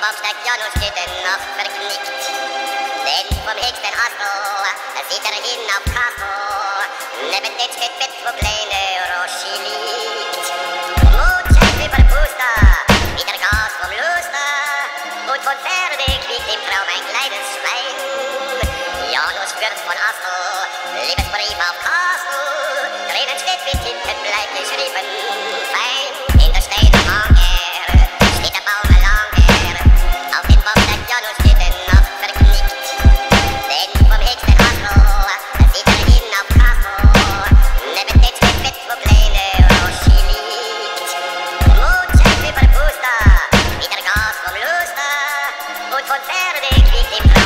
Baumsteig Janus steht denn noch verknickt. Denn vom höchsten Astel sieht er hin auf Castle, neben dem steht Bett, wo kleine Roshi liegt. Mutscheid über Puster, wieder Gas vom Luster, und von Pferde kriegt im Traum ein kleines Schwein. Janus Fürst von Astel, Liebesbrief auf Castle, Tränen steht bis hinten bleibt geschrieben. Saturday,